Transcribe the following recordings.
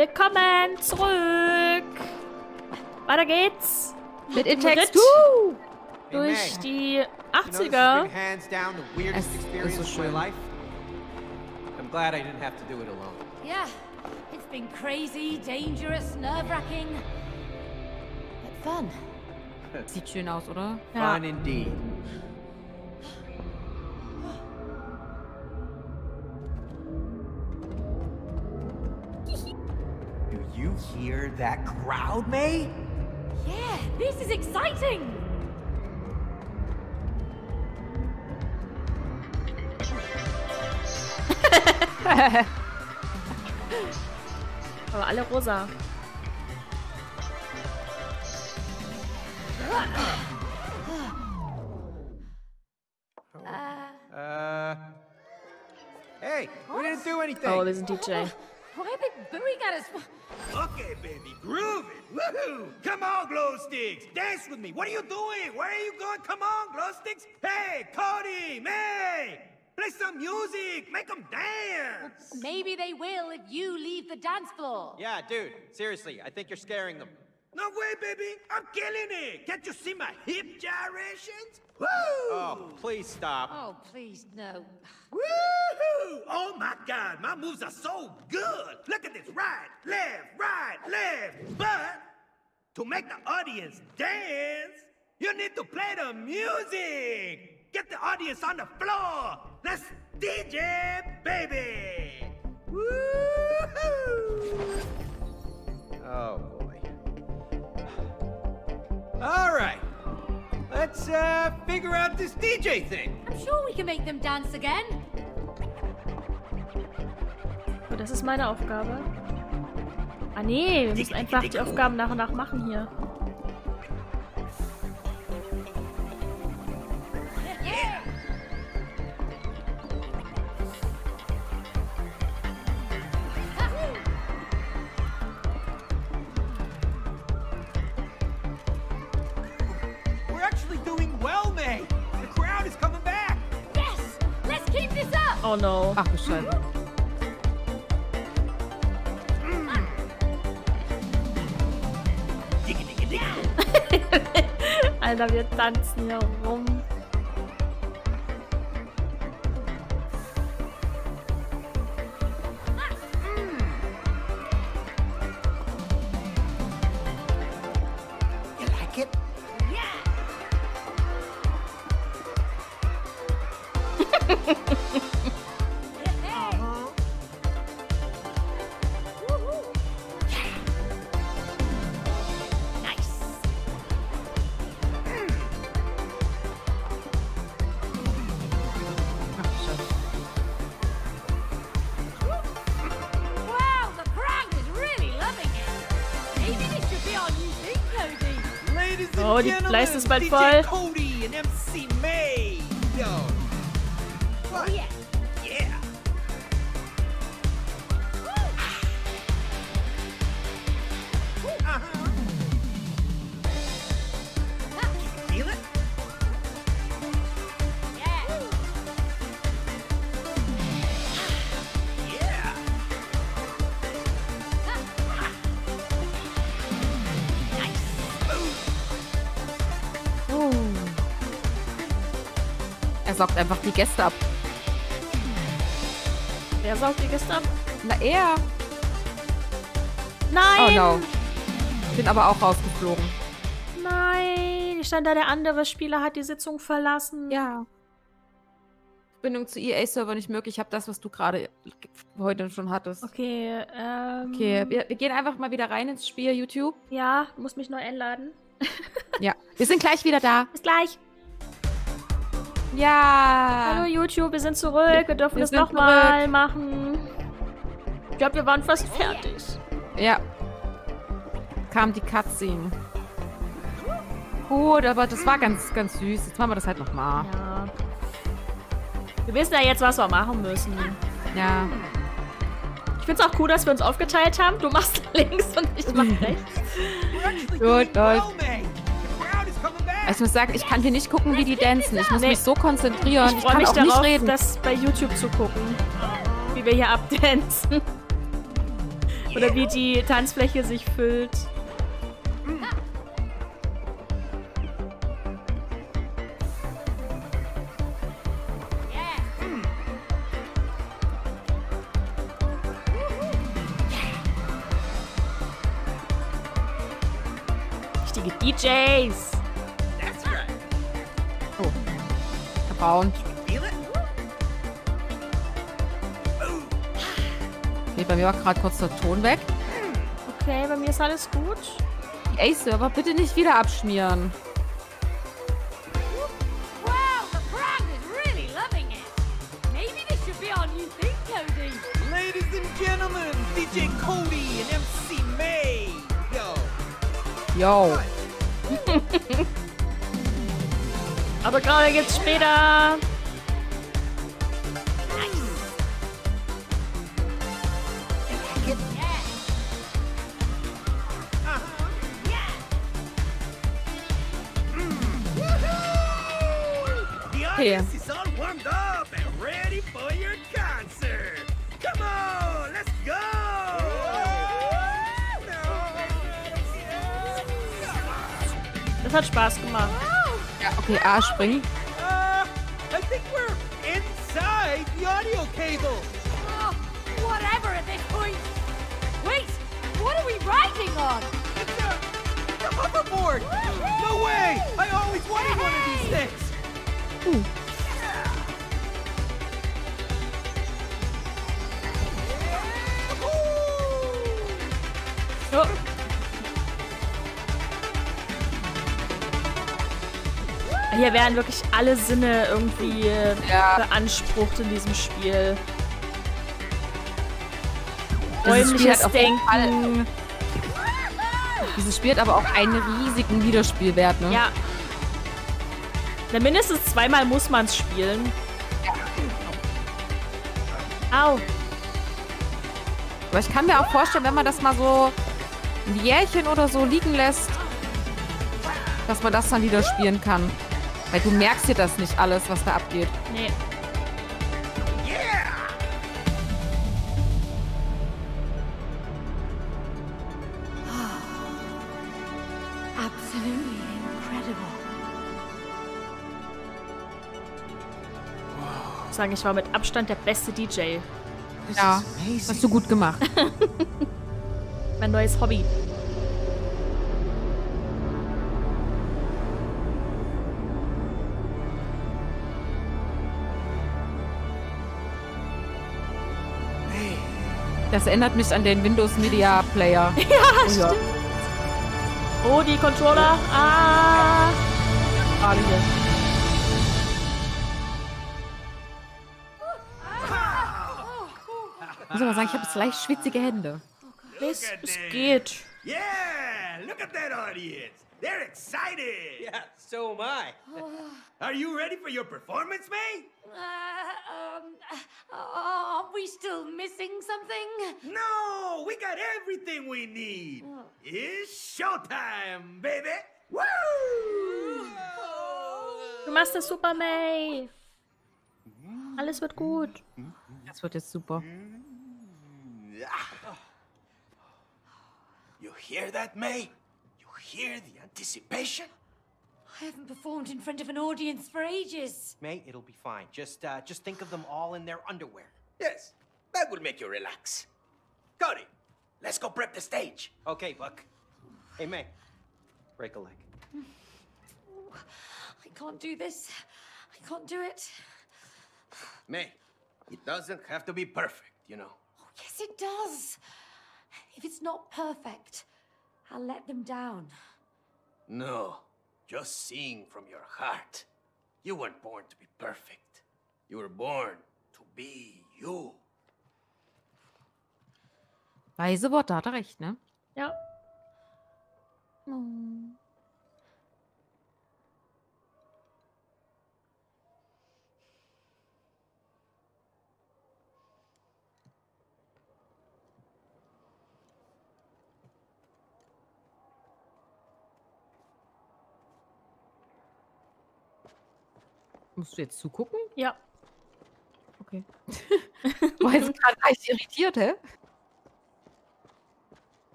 Willkommen zurück. Weiter geht's. Mit It Takes Ritt Two. durch die You know, this has 80er. been hands down the weirdest Es ist schön. I'm glad I didn't have to do it alone. Yeah, it's been crazy, dangerous, nerve-wracking, but fun. Sieht schön aus, oder? Ja. Fun indeed. Hear that crowd, May? Yeah, this is exciting! Aber alle rosa. Uh. Hey, we didn't do anything. Oh, wir sind DJ. Why are they booing at us? Okay, baby, groove it. Woohoo! Come on, glow sticks. Dance with me. What are you doing? Where are you going? Come on, glow sticks. Hey, Cody, May! Play some music. Make them dance. Maybe they will if you leave the dance floor. Yeah, dude, seriously, I think you're scaring them. No way, baby. I'm killing it. Can't you see my hip gyrations? Woo! Oh, please stop. Oh, please, no. Woohoo! Oh my god, my moves are so good! Look at this right, left, right, left! But to make the audience dance, you need to play the music! Get the audience on the floor! Let's DJ, baby! Woohoo! Oh, boy. All right. Let's, uh, figure out this DJ thing. I'm sure we can make them dance again. So, das ist meine Aufgabe. Ah nee, wir müssen einfach die Aufgaben nach und nach machen hier. No. Ach. Digga, digga, digga. Alter, wir tanzen hier rum. Leiste ist bald voll. Saugt einfach die Gäste ab. Wer saugt die Gäste ab? Na, er. Oh Nein! no. Bin aber auch rausgeflogen. Nein! Ich stand da, der andere Spieler hat die Sitzung verlassen. Ja. Verbindung zu EA-Server nicht möglich. Ich habe das, was du gerade heute schon hattest. Okay, ähm. Okay, wir, wir gehen einfach mal wieder rein ins Spiel YouTube. Ja, muss mich neu einladen. Ja. Wir sind gleich wieder da. Bis gleich. Ja. Hallo YouTube, wir sind zurück. Wir dürfen wir das nochmal machen. Ich glaube, wir waren fast fertig. Ja. Kam die Cutscene. Gut, aber das war ganz, ganz süß. Jetzt machen wir das halt nochmal. Ja. Wir wissen ja jetzt, was wir machen müssen. Ja. Ich finde es auch cool, dass wir uns aufgeteilt haben. Du machst links und ich mach rechts. Gut, Well, Also ich muss sagen, ich kann hier nicht gucken, wie die dancen. Ich muss Nee. mich so konzentrieren. Ich Ich, kann mich auch nicht darauf, reden. das bei YouTube zu gucken. Wie wir hier abdancen. Oder wie die Tanzfläche sich füllt. Mir war gerade kurz der Ton weg. Okay, bei mir ist alles gut. EA-Server bitte nicht wieder abschmieren. Wow, the crowd is really loving it. Maybe this should be our new thing, Cody. Ladies and gentlemen, DJ Cody and MC May. Yo. Yo. Aber gerade geht's später. The audience is all warmed up and ready for your concert. Come on, let's go! Das hat Spaß gemacht. Ja, okay, A springen. Uh, I think we're inside the audio cable. Oh, whatever at this point. Wait, what are we riding on? It's a, it's a hoverboard. No way! I always wanted one of these things. Oh. Hier werden wirklich alle Sinne irgendwie äh, Ja. beansprucht in diesem Spiel. Räumliches Denken. Dieses Spiel hat aber auch einen riesigen Wiederspielwert, ne? Ja. Na, mindestens zweimal muss man es spielen. Au. Aber ich kann mir auch vorstellen, wenn man das mal so ein Jährchen oder so liegen lässt, dass man das dann wieder spielen kann. Weil du merkst dir das nicht alles, was da abgeht. Nee. Muss sagen, ich war mit Abstand der beste DJ. Ja, hast du gut gemacht. Mein neues Hobby. Das erinnert mich an den Windows Media Player. Ja, Früher. stimmt. Oh, die Controller. Ah. Gerade hier. Muss aber sagen, ich habe jetzt leicht schwitzige Hände. Es, es geht. Yeah! Look at that audience! They're excited! Yeah, so am I. Are you ready for your performance, May? Uh, um, uh, aren't we still missing something? No! We got everything we need! It's showtime, baby! Woo! Du machst das super, May. Alles wird gut. Das wird jetzt super. You hear that, May? You hear the anticipation? I haven't performed in front of an audience for ages. May, it'll be fine. Just, uh, just think of them all in their underwear. Yes, that will make you relax. Cody, let's go prep the stage. Okay, Buck. Hey, May. Break a leg. I can't do this. I can't do it. May, it doesn't have to be perfect, you know. Yes, it does. If it's not perfect, I'll let them down. No, just sing from your heart. You weren't born to be perfect. You were born to be you. Weise Worte, hat er recht, ne? Ja. Musst du jetzt zugucken? Ja. Okay. War jetzt gerade leicht irritiert, hä?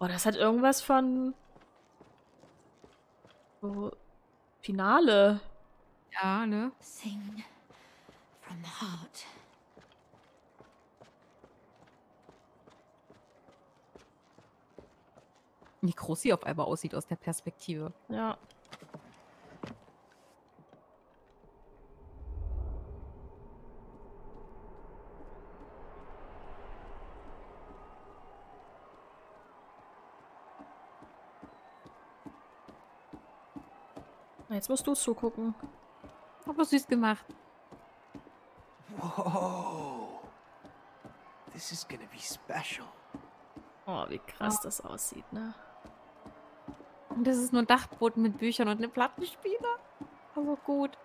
Oh, das hat irgendwas von. So. Finale. Ja, ne? Sing from the heart. Wie groß sie auf einmal aussieht aus der Perspektive. Ja. Jetzt musst du zugucken. Aber süß gemacht. This is gonna be special. Oh, wie krass das aussieht, ne? Und das ist nur ein Dachboden mit Büchern und einem Plattenspieler. Also gut.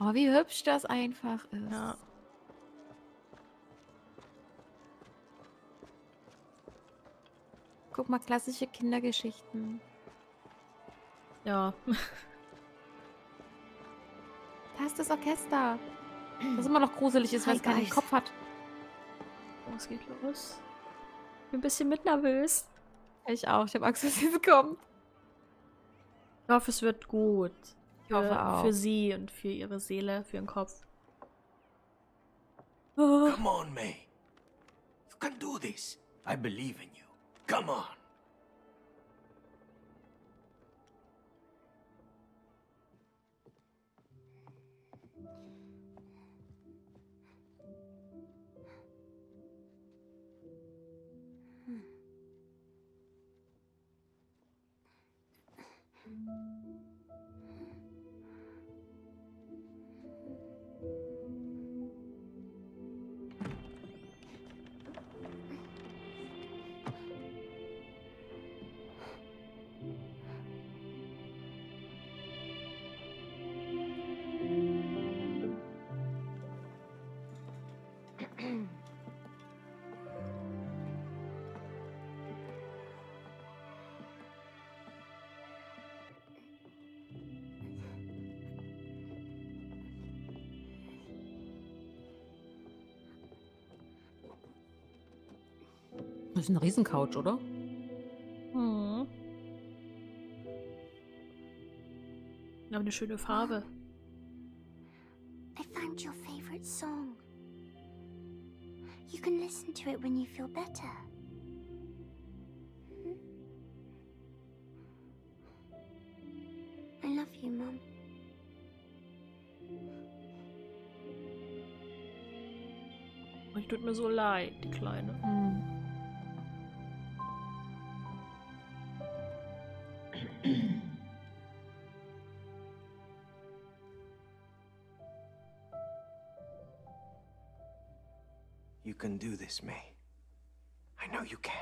Oh, wie hübsch das einfach ist. Ja. Guck mal, klassische Kindergeschichten. Ja. Da ist das Orchester. Das immer noch gruselig ist, weil es keinen. Kopf hat. Oh, es geht los. Bin ein bisschen mit nervös. Ich auch. Ich habe Angst, dass sie kommt. Ich hoffe, es wird gut. Ich hoffe Für, auch. für sie und für ihre Seele, für ihren Kopf. Oh. Come on, May. You can do this. I believe in you. Come on. Das ist eine Riesencouch, oder? Hm. Aber eine schöne Farbe. I found your favorite song. You can listen to it when you feel better. I love you, Mum. Oh, die tut mir so leid, die Kleine. Can do this, May. I know you can.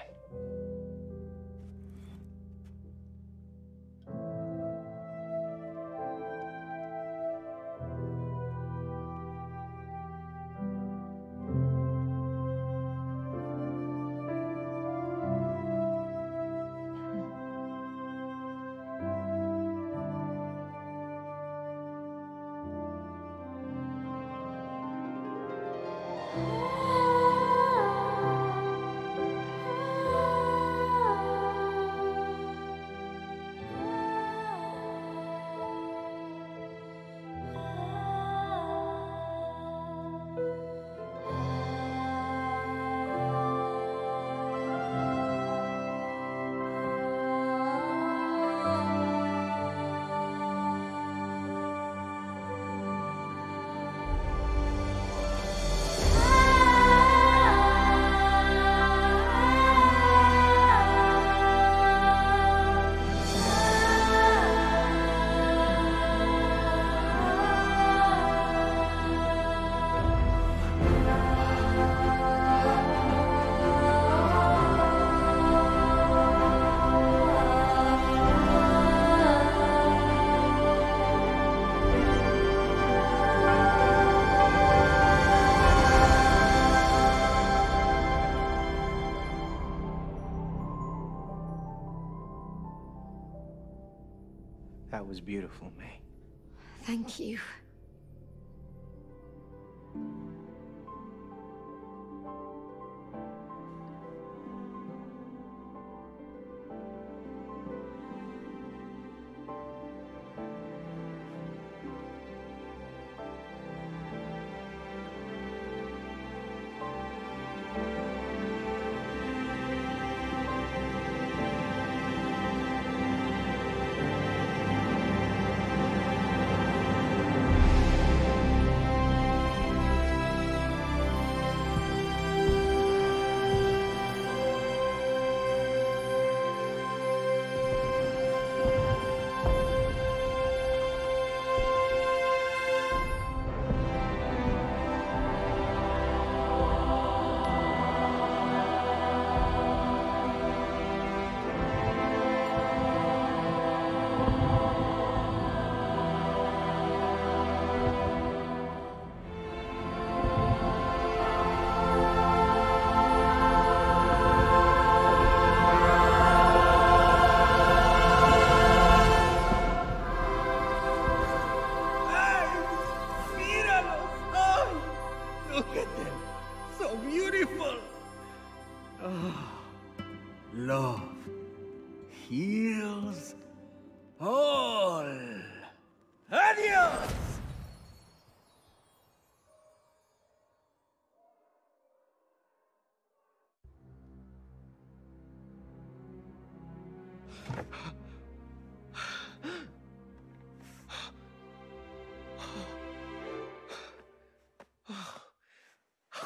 Was beautiful, May. Thank you.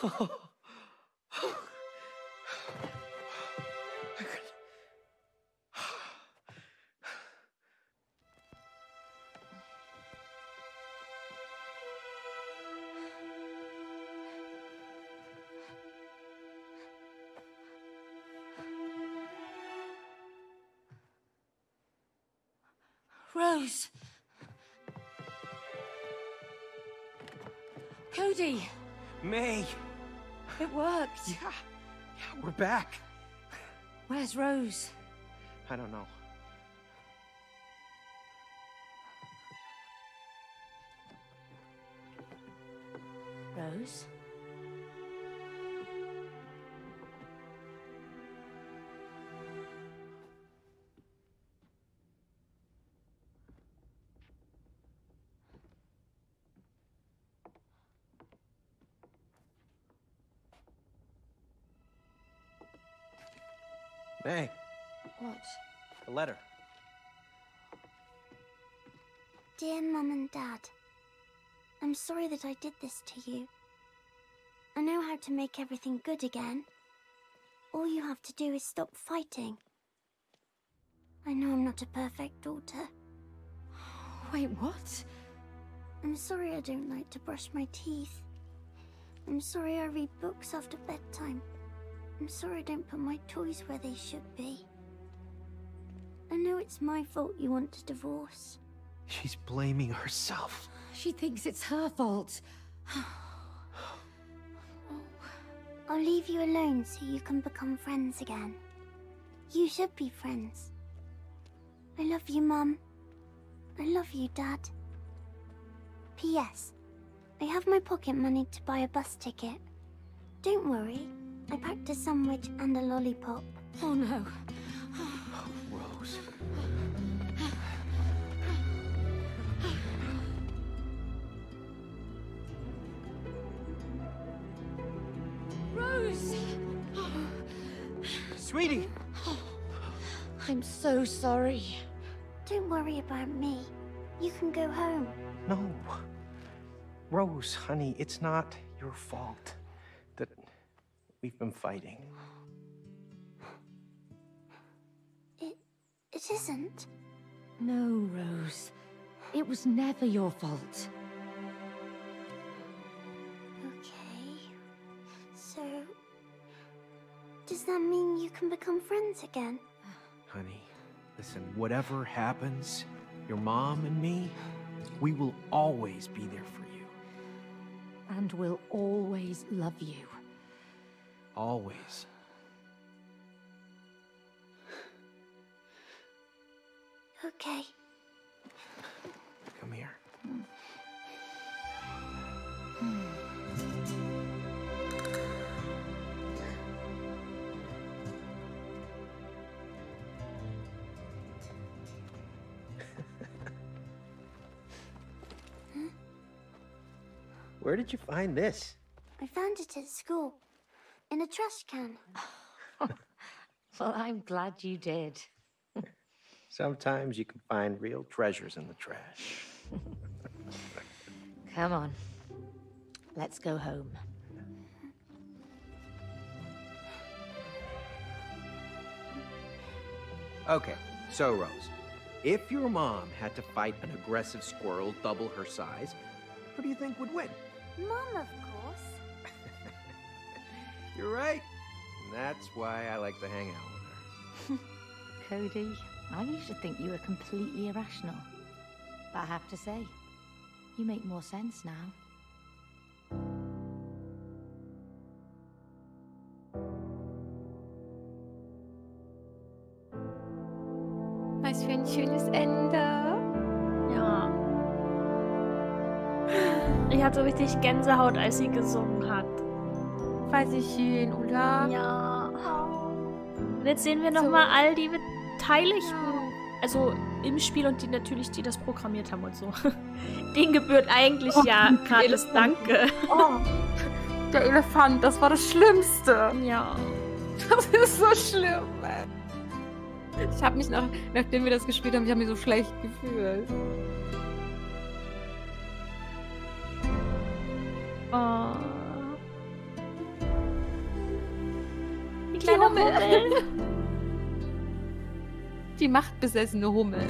Oh. Cody, May! it worked. Yeah, yeah, we're back. Where's Rose? I don't know. Rose? May, What? a letter. Dear Mum and Dad, I'm sorry that I did this to you. I know how to make everything good again. All you have to do is stop fighting. I know I'm not a perfect daughter. Wait, what? I'm sorry I don't like to brush my teeth. I'm sorry I read books after bedtime. I'm sorry I don't put my toys where they should be. I know it's my fault you want to divorce. She's blaming herself. She thinks it's her fault. I'll leave you alone so you can become friends again. You should be friends. I love you, Mum. I love you, Dad. P.S. I have my pocket money to buy a bus ticket. Don't worry, I packed a sandwich and a lollipop. Oh no. Rose. Rose! Sweetie! I'm so sorry. Don't worry about me. You can go home. No. Rose, honey, it's not your fault that we've been fighting. It. it isn't. No, Rose. It was never your fault. Okay. So. Does that mean you can become friends again? Honey, listen, whatever happens, your mom and me, we will always be there for you. And we'll always love you. Always. Okay. Come here. Hmm? Where did you find this? I found it at school. In a trash can. Well, I'm glad you did. Sometimes you can find real treasures in the trash. Come on. Let's go home. Okay, so Rose, if your mom had to fight an aggressive squirrel double her size, who do you think would win? Mom, of course. You're right. And that's why I like to hang out with her. Cody, I used to think you were completely irrational. But I have to say, you make more sense now. Was für ein schönes Ende. Ja. Ich hatte richtig Gänsehaut, als sie gesungen hat. War sie schön, oder? Ja. Und jetzt sehen wir nochmal all die Beteiligten. Also im Spiel und die natürlich, die das programmiert haben und so. Den gebührt eigentlich ja gerade das Danke. Oh, der Elefant, das war das Schlimmste. Ja. Das ist so schlimm, ey. Ich habe mich nach, nachdem wir das gespielt haben, ich habe mich so schlecht gefühlt. Oh. Kleine Hummel. Die machtbesessene Hummel.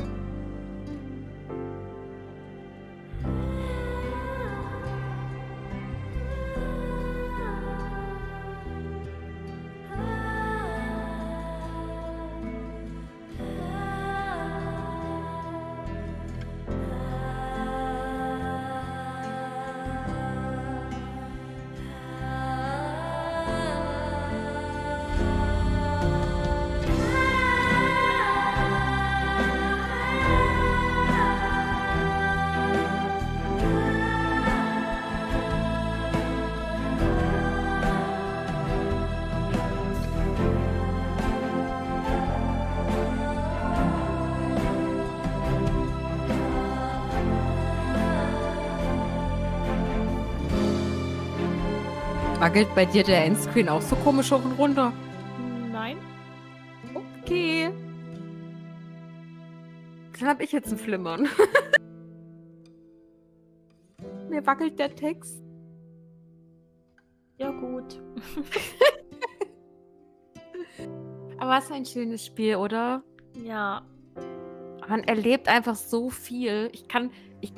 Wackelt bei dir der Endscreen auch so komisch hoch und runter? Nein. Okay. Dann hab ich jetzt ein Flimmern. Mir wackelt der Text. Ja, gut. Aber was ein schönes Spiel, oder? Ja. Man erlebt einfach so viel. Ich kann, ich,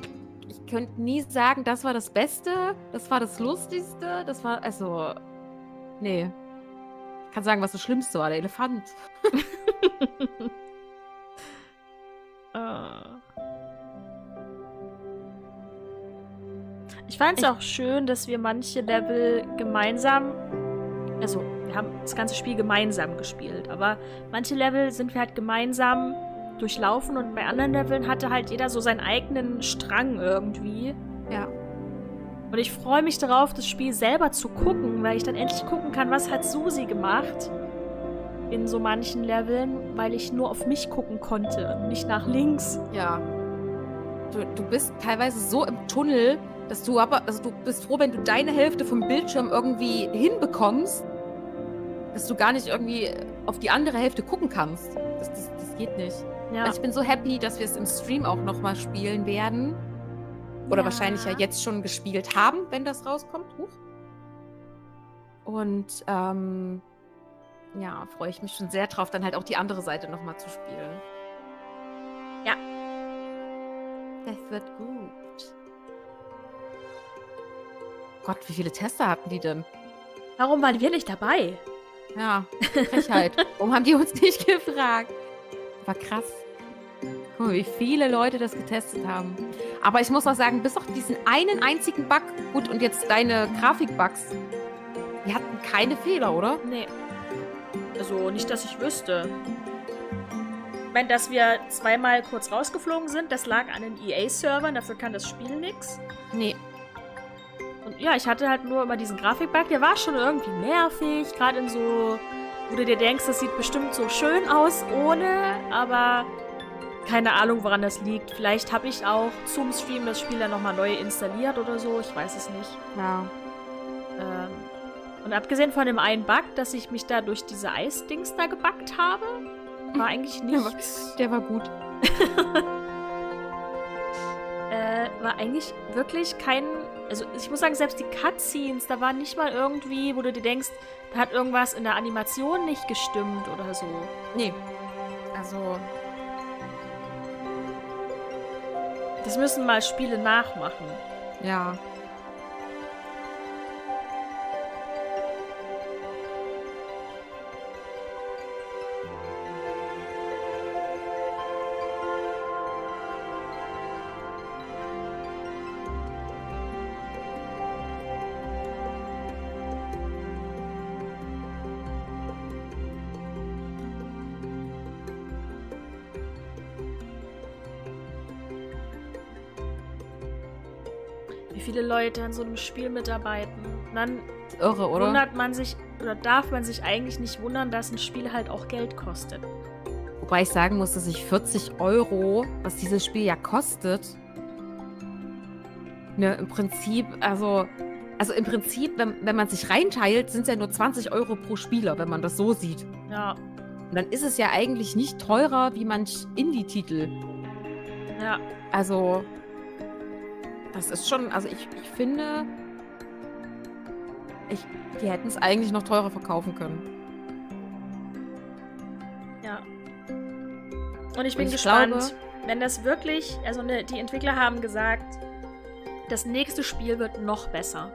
ich könnte nie sagen, das war das Beste, das war das Lustigste, das war, also, nee. Ich kann sagen, was das Schlimmste war, der Elefant. Äh. Ich fand es auch schön, dass wir manche Level gemeinsam, also wir haben das ganze Spiel gemeinsam gespielt, aber manche Level sind wir halt gemeinsam durchlaufen und bei anderen Leveln hatte halt jeder so seinen eigenen Strang irgendwie. Ja. Und ich freue mich darauf, das Spiel selber zu gucken, weil ich dann endlich gucken kann, was hat Susi gemacht in so manchen Leveln, weil ich nur auf mich gucken konnte nicht nach links. Ja. Du, du bist teilweise so im Tunnel, dass du aber, also du bist froh, wenn du deine Hälfte vom Bildschirm irgendwie hinbekommst, dass du gar nicht irgendwie auf die andere Hälfte gucken kannst. Das, das, das geht nicht. Ja. Also ich bin so happy, dass wir es im Stream auch nochmal spielen werden. Oder Ja. wahrscheinlich ja jetzt schon gespielt haben, wenn das rauskommt. Huch. Und ähm, ja, freue ich mich schon sehr drauf, dann halt auch die andere Seite nochmal zu spielen. Ja. Das wird gut. Gott, wie viele Tester hatten die denn? Warum waren wir nicht dabei? Ja, Frechheit. Warum haben die uns nicht gefragt? War krass. Guck mal, wie viele Leute das getestet haben. Aber ich muss auch sagen, bis auf diesen einen einzigen Bug, gut, und jetzt deine Grafikbugs, die hatten keine Fehler, oder? Nee. Also nicht, dass ich wüsste. Ich meine, dass wir zweimal kurz rausgeflogen sind, das lag an den EA-Servern, dafür kann das Spiel nix. Nee. Und ja, ich hatte halt nur immer diesen Grafikbug, der war schon irgendwie nervig, gerade in so, wo du dir denkst, das sieht bestimmt so schön aus ohne, aber Keine Ahnung, woran das liegt. Vielleicht habe ich auch zum Stream das Spiel dann nochmal neu installiert oder so. Ich weiß es nicht. Ja. Ähm, und abgesehen von dem einen Bug, dass ich mich da durch diese Eisdings da gebackt habe, war eigentlich Der war, nichts. der war gut. äh, war eigentlich wirklich kein. Also ich muss sagen, selbst die Cutscenes, da war nicht mal irgendwie, wo du dir denkst, da hat irgendwas in der Animation nicht gestimmt oder so. Nee. Also, Das müssen mal Spiele nachmachen. ja. Viele Leute an so einem Spiel mitarbeiten. Und dann irre, oder? wundert man sich oder darf man sich eigentlich nicht wundern, dass ein Spiel halt auch Geld kostet. Wobei ich sagen muss, dass ich 40 Euro, was dieses Spiel ja kostet, ne, im Prinzip, also, also im Prinzip, wenn, wenn man sich reinteilt, sind es ja nur 20 Euro pro Spieler, wenn man das so sieht. Ja, Und dann ist es ja eigentlich nicht teurer wie manch Indie-Titel. ja. Also, das ist schon, also ich, ich finde, ich, die hätten es eigentlich noch teurer verkaufen können. Ja. Und ich bin Und ich gespannt, glaube- wenn das wirklich, also ne, die Entwickler haben gesagt, das nächste Spiel wird noch besser.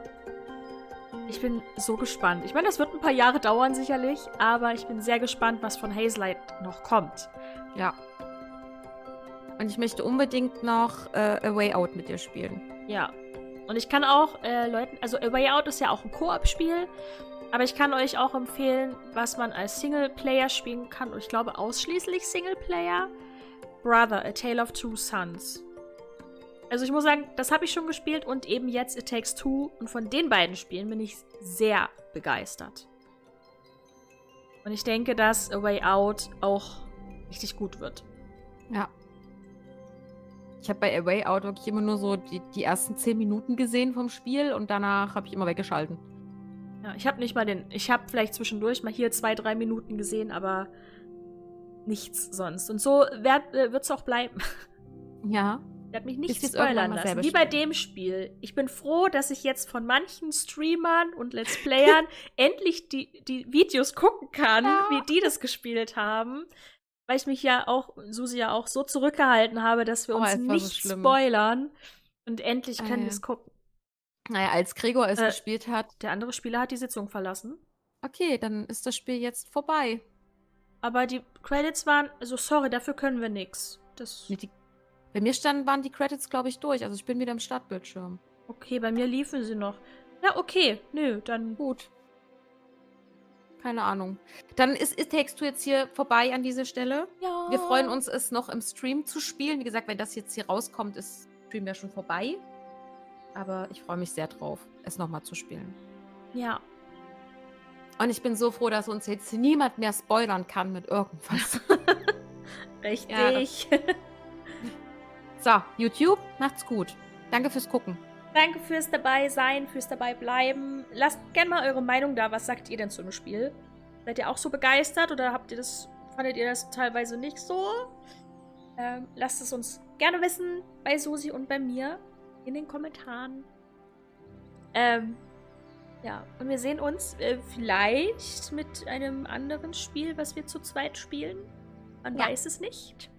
Ich bin so gespannt. Ich meine, das wird ein paar Jahre dauern sicherlich, aber ich bin sehr gespannt, was von Hazelight noch kommt. Ja. Und ich möchte unbedingt noch äh, A Way Out mit dir spielen. Ja. Und ich kann auch äh, Leuten, also A Way Out ist ja auch ein Koop-Spiel, aber ich kann euch auch empfehlen, was man als Singleplayer spielen kann. Und ich glaube ausschließlich Singleplayer. Brother, A Tale of Two Sons. Also ich muss sagen, das habe ich schon gespielt und eben jetzt It Takes Two. Und von den beiden Spielen bin ich sehr begeistert. Und ich denke, dass A Way Out auch richtig gut wird. Ja. Ich habe bei A Way Out wirklich immer nur so die, die ersten 10 Minuten gesehen vom Spiel und danach habe ich immer weggeschalten. Ja, ich habe nicht mal den. Ich habe vielleicht zwischendurch mal hier zwei, drei Minuten gesehen, aber nichts sonst. Und so wird es auch bleiben. Ja. Ich werde mich nicht spoilern lassen. Wie bei dem Spiel. Ich bin froh, dass ich jetzt von manchen Streamern und Let's Playern endlich die, die Videos gucken kann, Ja. wie die das gespielt haben. Weil ich mich ja auch, Susi ja auch so zurückgehalten habe, dass wir Oh, uns so nicht schlimm. spoilern. Und endlich Ah, können wir es gucken. Naja, als Gregor es Äh. gespielt hat, Der andere Spieler hat die Sitzung verlassen. okay, dann ist das Spiel jetzt vorbei. Aber die Credits waren, also sorry, dafür können wir nix. Das, Nee, die, bei mir standen, waren die Credits, glaube ich, durch. Also ich bin wieder im Startbildschirm. okay, bei mir liefen sie noch. Ja, okay, nö, dann Gut. Keine Ahnung. Dann ist It Takes Two jetzt hier vorbei an dieser Stelle. ja. Wir freuen uns, es noch im Stream zu spielen. Wie gesagt, wenn das jetzt hier rauskommt, ist Stream ja schon vorbei. Aber ich freue mich sehr drauf, es nochmal zu spielen. Ja. Und ich bin so froh, dass uns jetzt niemand mehr spoilern kann mit irgendwas. Richtig. so, YouTube, macht's gut. Danke fürs Gucken. Danke fürs dabei sein, fürs dabei bleiben. Lasst gerne mal eure Meinung da. Was sagt ihr denn zu dem Spiel? Seid ihr auch so begeistert oder habt ihr das, fandet ihr das teilweise nicht so? Ähm, lasst es uns gerne wissen bei Susi und bei mir in den Kommentaren. Ähm, ja, und wir sehen uns äh, vielleicht mit einem anderen Spiel, was wir zu zweit spielen. Man Ja. weiß es nicht.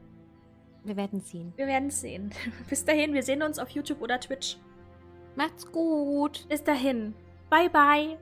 Wir werden sehen. Wir werden es sehen. Bis dahin, wir sehen uns auf YouTube oder Twitch. Macht's gut. Bis dahin. Bye, bye.